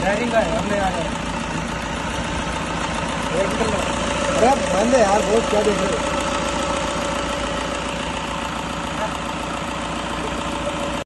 Driving का है हमने अरे बंद है यार बहुत क्या देख रहे हो।